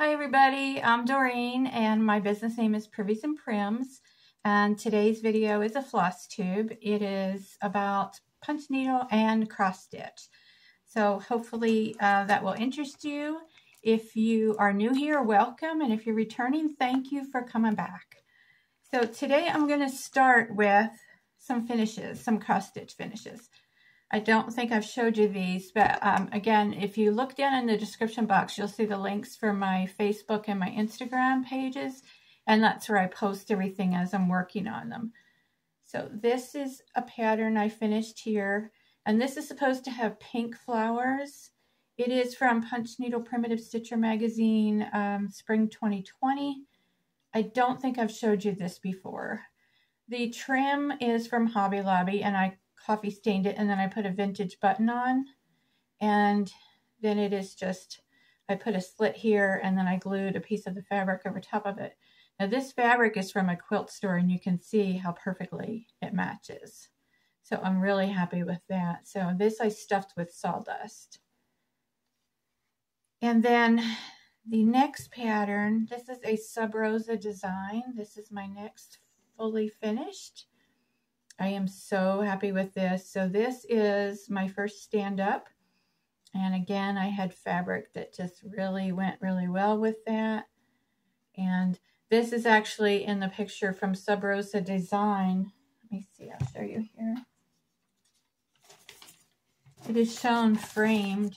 Hi everybody, I'm Doreen and my business name is Privies and Prims and today's video is a floss tube. It is about punch needle and cross stitch. So hopefully uh, that will interest you. If you are new here, welcome and if you're returning, thank you for coming back. So today I'm going to start with some finishes, some cross stitch finishes. I don't think I've showed you these, but um, again, if you look down in the description box, you'll see the links for my Facebook and my Instagram pages, and that's where I post everything as I'm working on them. So this is a pattern I finished here, and this is supposed to have pink flowers. It is from Punch Needle Primitive Stitcher Magazine, um, Spring 2020. I don't think I've showed you this before. The trim is from Hobby Lobby, and I coffee stained it and then I put a vintage button on and then it is just I put a slit here and then I glued a piece of the fabric over top of it. Now this fabric is from a quilt store and you can see how perfectly it matches. So I'm really happy with that. So this I stuffed with sawdust. And then the next pattern, this is a Sub Rosa design. This is my next fully finished. I am so happy with this. So this is my first stand-up. And again, I had fabric that just really went really well with that. And this is actually in the picture from Sub Rosa Design. Let me see, I'll show you here. It is shown framed,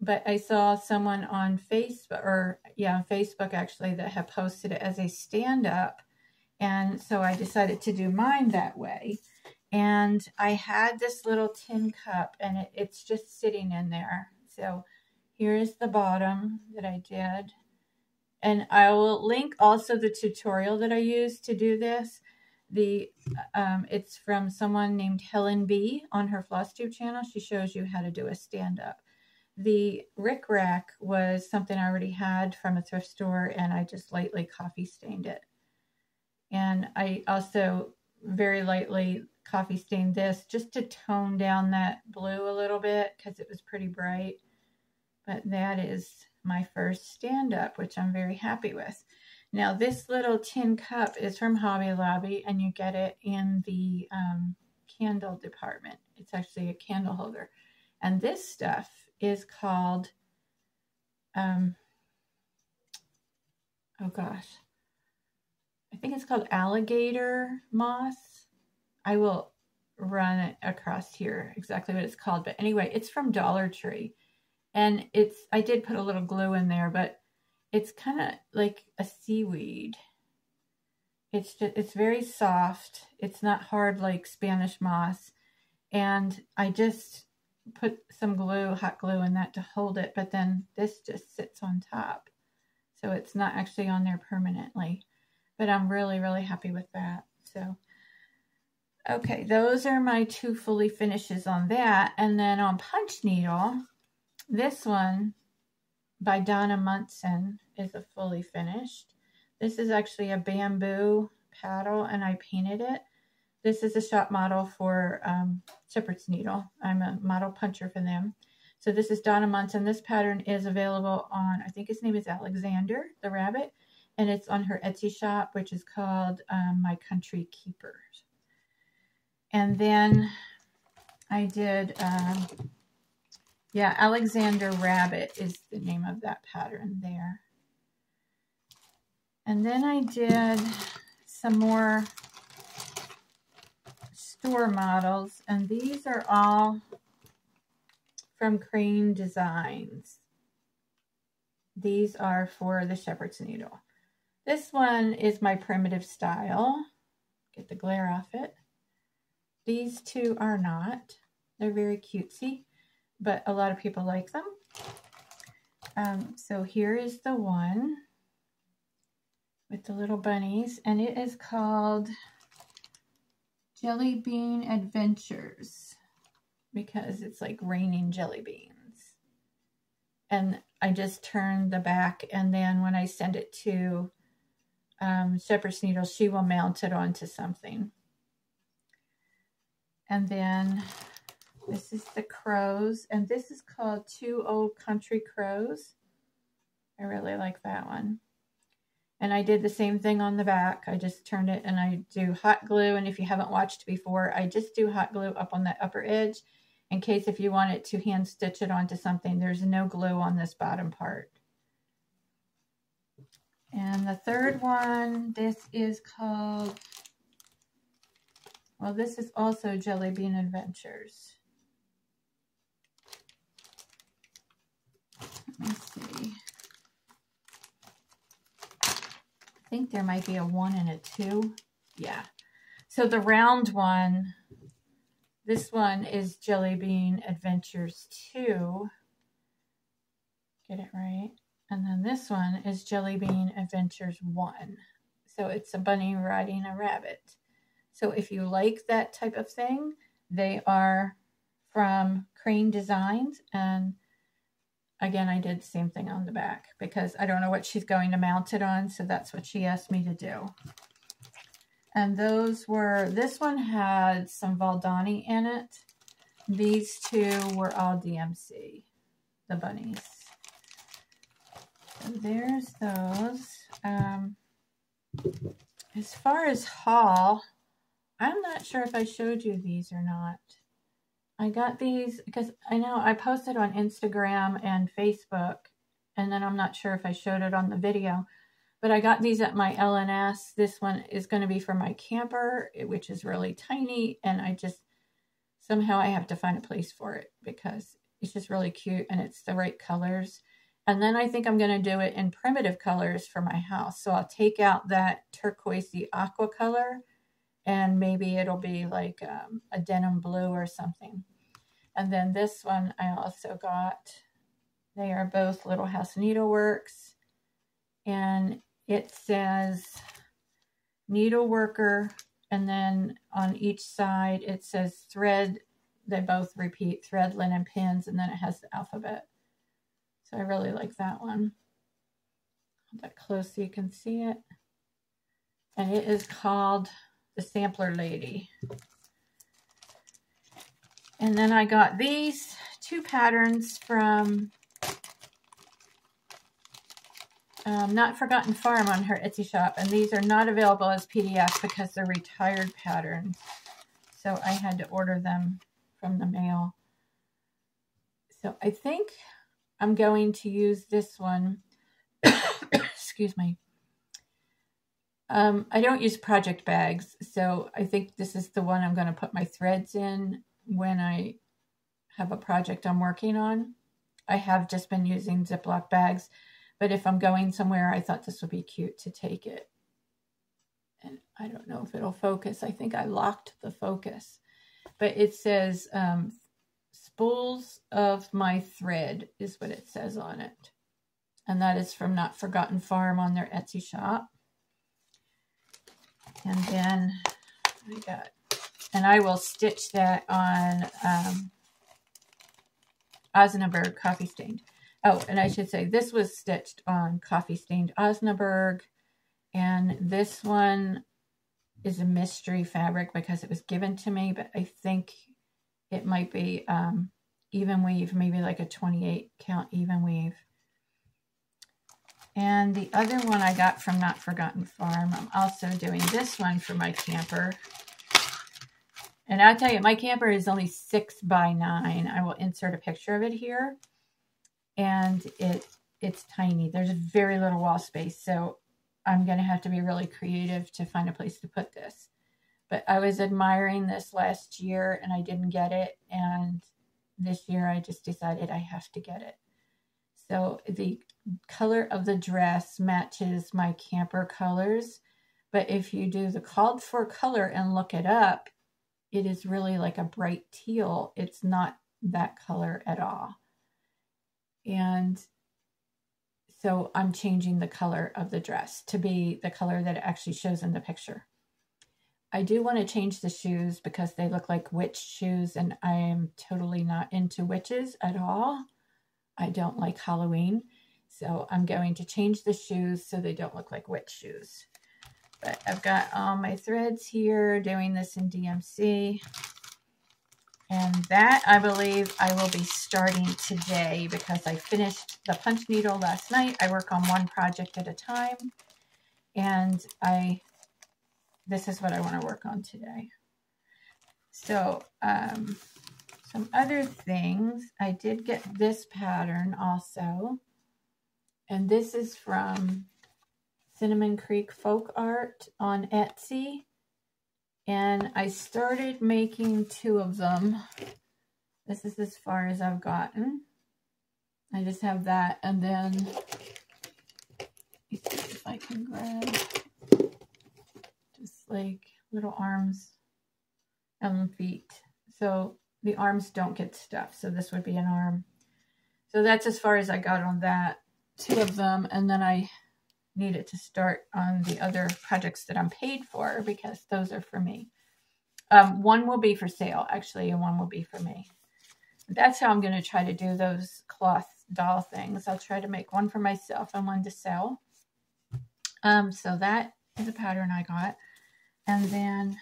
but I saw someone on Facebook, or yeah, Facebook actually, that had posted it as a stand-up and so I decided to do mine that way. And I had this little tin cup and it, it's just sitting in there. So here's the bottom that I did. And I will link also the tutorial that I used to do this. The um, It's from someone named Helen B on her FlossTube channel. She shows you how to do a stand-up. The Rick Rack was something I already had from a thrift store and I just lightly coffee stained it. And I also very lightly coffee stained this just to tone down that blue a little bit because it was pretty bright. But that is my first stand-up, which I'm very happy with. Now, this little tin cup is from Hobby Lobby, and you get it in the um, candle department. It's actually a candle holder. And this stuff is called, um, oh gosh, I think it's called alligator moss. I will run it across here exactly what it's called. But anyway, it's from Dollar Tree. And it's, I did put a little glue in there, but it's kind of like a seaweed. It's just, it's very soft. It's not hard like Spanish moss. And I just put some glue, hot glue in that to hold it. But then this just sits on top. So it's not actually on there permanently but I'm really, really happy with that. So, okay, those are my two fully finishes on that. And then on Punch Needle, this one by Donna Munson is a fully finished. This is actually a bamboo paddle, and I painted it. This is a shop model for um, Shepherd's Needle. I'm a model puncher for them. So this is Donna Munson. This pattern is available on, I think his name is Alexander, the rabbit and it's on her Etsy shop, which is called um, My Country Keepers. And then I did, um, yeah, Alexander Rabbit is the name of that pattern there. And then I did some more store models, and these are all from Crane Designs. These are for the Shepherd's Needle. This one is my primitive style. Get the glare off it. These two are not. They're very cutesy, but a lot of people like them. Um, so here is the one with the little bunnies, and it is called Jelly Bean Adventures because it's like raining jelly beans. And I just turned the back, and then when I send it to um, shepherd's needle, she will mount it onto something. And then this is the crows, and this is called Two Old Country Crows. I really like that one. And I did the same thing on the back. I just turned it and I do hot glue. And if you haven't watched before, I just do hot glue up on the upper edge in case if you want it to hand stitch it onto something. There's no glue on this bottom part. And the third one, this is called, well, this is also Jelly Bean Adventures. Let me see. I think there might be a one and a two. Yeah. So the round one, this one is Jelly Bean Adventures 2. Get it right. And then this one is Jelly Bean Adventures 1. So it's a bunny riding a rabbit. So if you like that type of thing, they are from Crane Designs and again, I did the same thing on the back because I don't know what she's going to mount it on. So that's what she asked me to do. And those were, this one had some Valdani in it. These two were all DMC, the bunnies. There's those. Um, as far as haul, I'm not sure if I showed you these or not. I got these because I know I posted on Instagram and Facebook, and then I'm not sure if I showed it on the video, but I got these at my LNS. This one is going to be for my camper, which is really tiny, and I just somehow I have to find a place for it because it's just really cute and it's the right colors. And then I think I'm going to do it in primitive colors for my house. So I'll take out that turquoisey aqua color and maybe it'll be like um, a denim blue or something. And then this one I also got. They are both Little House Needleworks. And it says needleworker. And then on each side it says thread. They both repeat thread, linen, pins. And then it has the alphabet. So I really like that one. Hold that close so you can see it. And it is called the sampler lady. And then I got these two patterns from um, Not Forgotten Farm on her Etsy shop. And these are not available as PDF because they're retired patterns. So I had to order them from the mail. So I think I'm going to use this one. Excuse me. Um, I don't use project bags, so I think this is the one I'm going to put my threads in when I have a project I'm working on. I have just been using Ziploc bags, but if I'm going somewhere, I thought this would be cute to take it. And I don't know if it'll focus. I think I locked the focus. But it says um, spools of my thread is what it says on it. And that is from Not Forgotten Farm on their Etsy shop. And then I got, and I will stitch that on um, Osnaburg Coffee Stained. Oh, and I should say this was stitched on Coffee Stained Osnaburg. And this one is a mystery fabric because it was given to me, but I think it might be um, even weave, maybe like a 28 count even weave. And the other one I got from Not Forgotten Farm, I'm also doing this one for my camper. And I'll tell you, my camper is only six by nine. I will insert a picture of it here. And it it's tiny. There's very little wall space. So I'm going to have to be really creative to find a place to put this. But I was admiring this last year and I didn't get it. And this year I just decided I have to get it. So the color of the dress matches my camper colors. But if you do the called for color and look it up, it is really like a bright teal. It's not that color at all. And so I'm changing the color of the dress to be the color that it actually shows in the picture. I do want to change the shoes because they look like witch shoes and I am totally not into witches at all. I don't like Halloween. So I'm going to change the shoes so they don't look like witch shoes. But I've got all my threads here, doing this in DMC. And that, I believe, I will be starting today because I finished the punch needle last night. I work on one project at a time. And I, this is what I want to work on today. So, um, some other things. I did get this pattern also. And this is from Cinnamon Creek Folk Art on Etsy. And I started making two of them. This is as far as I've gotten. I just have that. And then, let's see if I can grab like little arms and feet. So the arms don't get stuffed. So this would be an arm. So that's as far as I got on that. Two of them. And then I needed to start on the other projects that I'm paid for because those are for me. Um, one will be for sale, actually, and one will be for me. That's how I'm going to try to do those cloth doll things. I'll try to make one for myself and one to sell. Um, so that is a pattern I got. And then,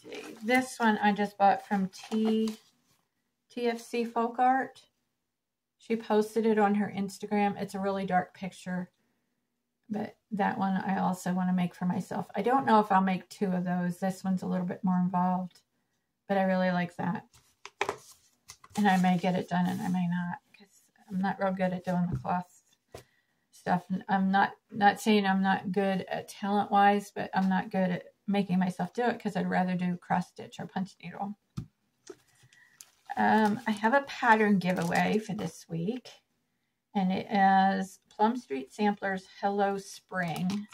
see, this one I just bought from T TFC Folk Art. She posted it on her Instagram. It's a really dark picture. But that one I also want to make for myself. I don't know if I'll make two of those. This one's a little bit more involved. But I really like that. And I may get it done and I may not. Because I'm not real good at doing the cloth stuff. I'm not, not saying I'm not good at talent-wise. But I'm not good at making myself do it. Because I'd rather do cross-stitch or punch needle. Um, I have a pattern giveaway for this week, and it is Plum Street Samplers Hello Spring.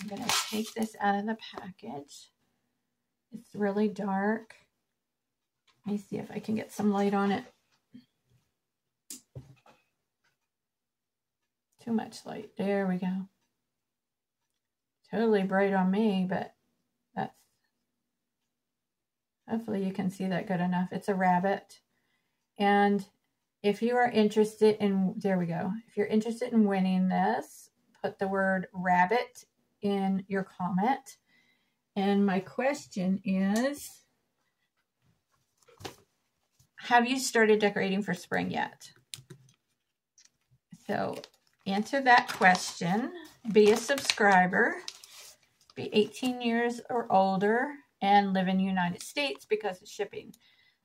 I'm going to take this out of the package. It's really dark. Let me see if I can get some light on it. Too much light. There we go. Totally bright on me, but that's Hopefully you can see that good enough. It's a rabbit. And if you are interested in, there we go. If you're interested in winning this, put the word rabbit in your comment. And my question is, have you started decorating for spring yet? So answer that question. Be a subscriber. Be 18 years or older and live in the United States because of shipping.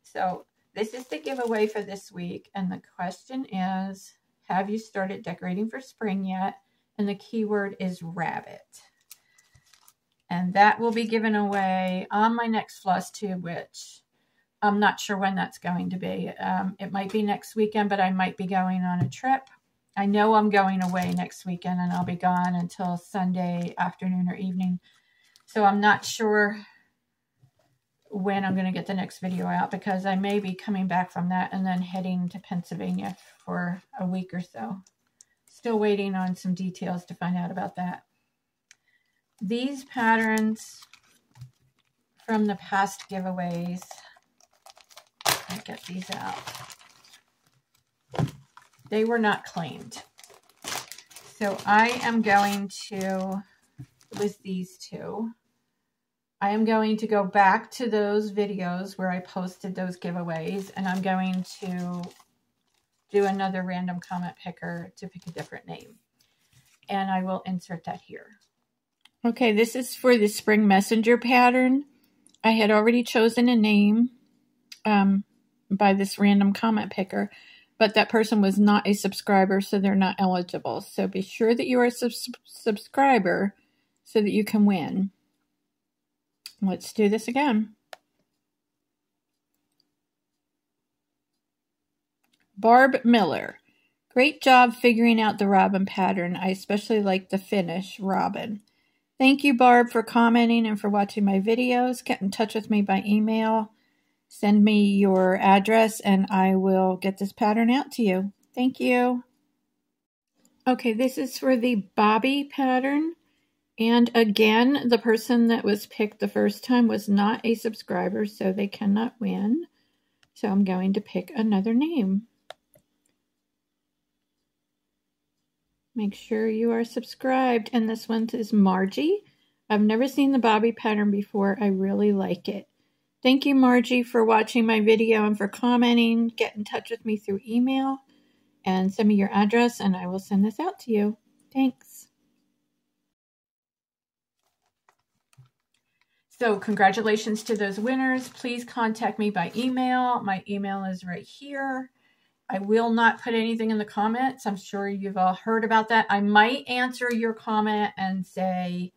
So this is the giveaway for this week. And the question is, have you started decorating for spring yet? And the keyword is rabbit. And that will be given away on my next floss tube, which I'm not sure when that's going to be. Um, it might be next weekend, but I might be going on a trip. I know I'm going away next weekend and I'll be gone until Sunday afternoon or evening. So I'm not sure when I'm going to get the next video out because I may be coming back from that and then heading to Pennsylvania for a week or so. Still waiting on some details to find out about that. These patterns from the past giveaways, I get these out. They were not claimed. So I am going to, it was these two. I am going to go back to those videos where I posted those giveaways and I'm going to do another random comment picker to pick a different name. And I will insert that here. Okay, this is for the spring messenger pattern. I had already chosen a name um, by this random comment picker, but that person was not a subscriber, so they're not eligible. So be sure that you are a sub subscriber so that you can win. Let's do this again. Barb Miller. Great job figuring out the robin pattern. I especially like the finish robin. Thank you, Barb, for commenting and for watching my videos. Get in touch with me by email. Send me your address and I will get this pattern out to you. Thank you. Okay, this is for the Bobby pattern. And again, the person that was picked the first time was not a subscriber, so they cannot win. So I'm going to pick another name. Make sure you are subscribed. And this one is Margie. I've never seen the Bobby pattern before. I really like it. Thank you, Margie, for watching my video and for commenting. Get in touch with me through email and send me your address, and I will send this out to you. Thanks. So, congratulations to those winners. Please contact me by email. My email is right here. I will not put anything in the comments. I'm sure you've all heard about that. I might answer your comment and say,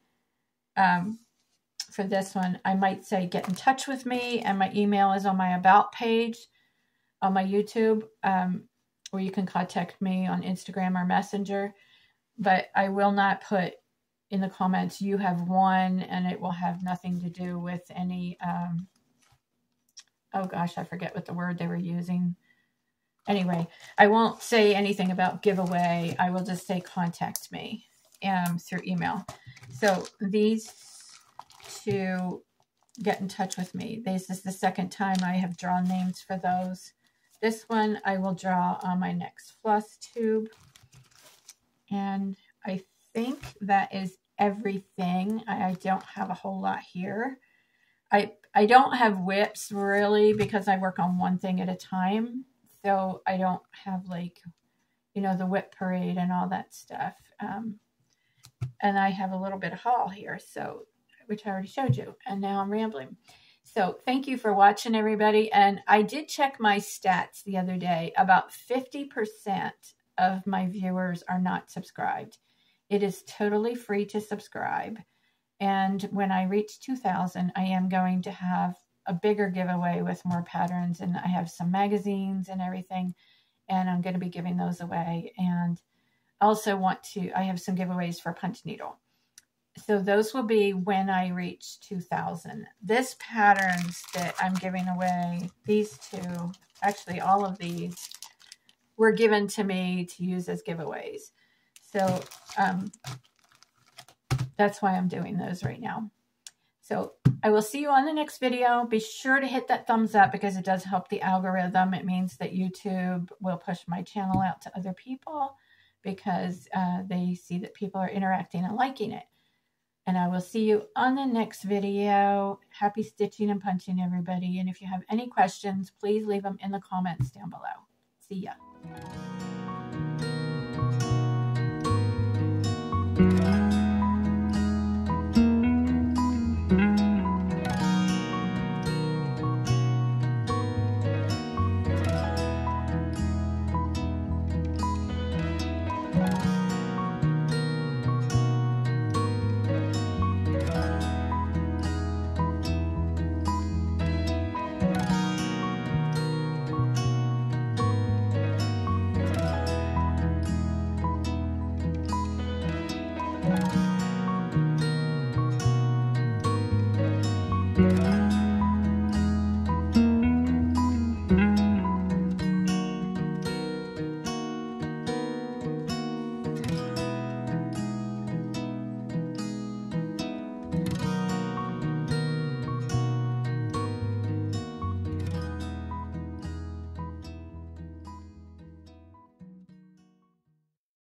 um, for this one, I might say get in touch with me, and my email is on my About page on my YouTube, um, or you can contact me on Instagram or Messenger. But I will not put in the comments you have won, and it will have nothing to do with any. Um, oh gosh, I forget what the word they were using. Anyway, I won't say anything about giveaway. I will just say contact me um, through email. So these to get in touch with me. This is the second time I have drawn names for those. This one I will draw on my next floss tube. And I think that is everything. I, I don't have a whole lot here. I, I don't have WIPs really because I work on one thing at a time. So I don't have like, you know, the WIP parade and all that stuff. Um, and I have a little bit of haul here. So which I already showed you. And now I'm rambling. So thank you for watching, everybody. And I did check my stats the other day. About 50% of my viewers are not subscribed. It is totally free to subscribe. And when I reach 2,000, I am going to have a bigger giveaway with more patterns. And I have some magazines and everything. And I'm going to be giving those away. And I also want to, I have some giveaways for Punch Needle so those will be when I reach 2000. This patterns that I'm giving away, these two, actually all of these, were given to me to use as giveaways. So um, that's why I'm doing those right now. So I will see you on the next video. Be sure to hit that thumbs up because it does help the algorithm. It means that YouTube will push my channel out to other people because uh, they see that people are interacting and liking it. And I will see you on the next video. Happy stitching and punching, everybody. And if you have any questions, please leave them in the comments down below. See ya.